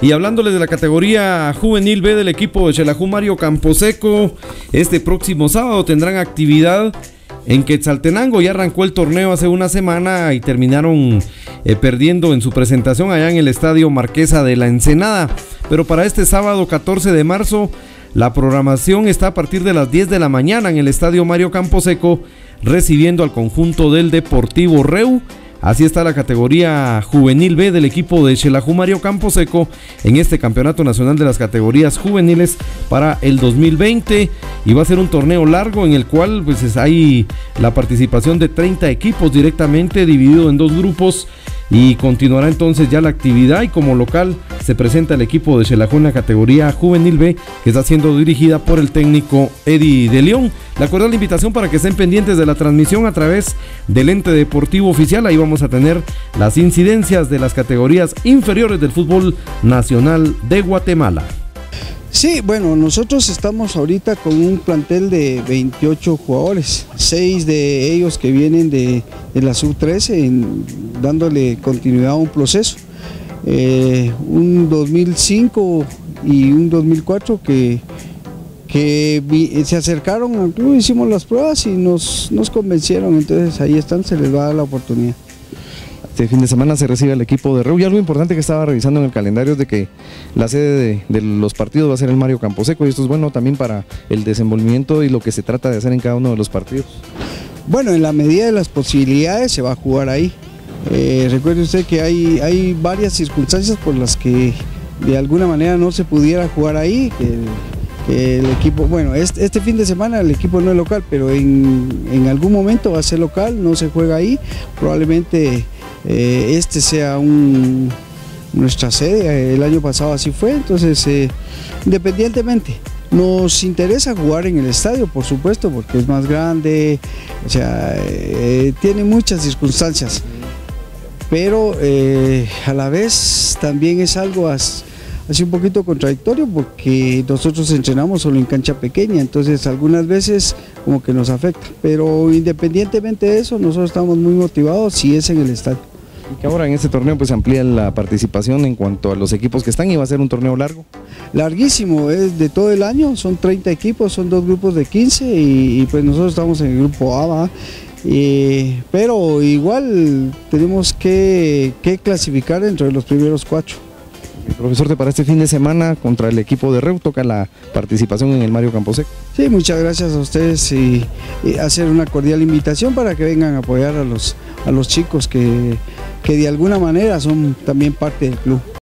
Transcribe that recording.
Y hablándoles de la categoría juvenil B del equipo de Chelajú Mario Camposeco, este próximo sábado tendrán actividad en Quetzaltenango. Ya arrancó el torneo hace una semana y terminaron eh, perdiendo en su presentación allá en el estadio Marquesa de la Ensenada. Pero para este sábado 14 de marzo, la programación está a partir de las 10 de la mañana en el estadio Mario Camposeco, recibiendo al conjunto del Deportivo Reu Así está la categoría juvenil B del equipo de Xelajú Mario Camposeco en este Campeonato Nacional de las Categorías Juveniles para el 2020 y va a ser un torneo largo en el cual pues hay la participación de 30 equipos directamente dividido en dos grupos y continuará entonces ya la actividad y como local se presenta el equipo de Xelajuna categoría juvenil B que está siendo dirigida por el técnico Eddie de León. La invitación para que estén pendientes de la transmisión a través del ente deportivo oficial. Ahí vamos a tener las incidencias de las categorías inferiores del fútbol nacional de Guatemala. Sí, bueno, nosotros estamos ahorita con un plantel de 28 jugadores, seis de ellos que vienen de, la sub-13, dándole continuidad a un proceso. Eh, un 2005 y un 2004 que, que se acercaron al club, hicimos las pruebas y nos, nos convencieron, entonces ahí están, se les va a dar la oportunidad. Este fin de semana se recibe el equipo de Reu y algo importante que estaba revisando en el calendario es de que la sede de, los partidos va a ser el Mario Camposeco y esto es bueno también para el desenvolvimiento y lo que se trata de hacer en cada uno de los partidos. Bueno, en la medida de las posibilidades se va a jugar ahí. Eh, recuerde usted que hay, hay varias circunstancias por las que de alguna manera no se pudiera jugar ahí, que, el equipo, bueno, este, fin de semana el equipo no es local, pero en, en algún momento va a ser local, no se juega ahí, probablemente eh, este sea un, nuestra sede, el año pasado así fue, entonces eh, independientemente. Nos interesa jugar en el estadio, por supuesto, porque es más grande, o sea, eh, tiene muchas circunstancias, pero a la vez también es algo así un poquito contradictorio porque nosotros entrenamos solo en cancha pequeña, entonces algunas veces como que nos afecta, pero independientemente de eso, nosotros estamos muy motivados si es en el estadio. Y que ahora en este torneo pues amplía la participación en cuanto a los equipos que están y va a ser un torneo largo. Larguísimo, es de todo el año, son 30 equipos, son dos grupos de 15 y, pues nosotros estamos en el grupo A, pero igual tenemos que, que clasificar entre los primeros cuatro. Profesor, para este fin de semana contra el equipo de Reu toca la participación en el Mario Camposeco. Sí, muchas gracias a ustedes y, hacer una cordial invitación para que vengan a apoyar a los, a los chicos que, que de alguna manera son también parte del club.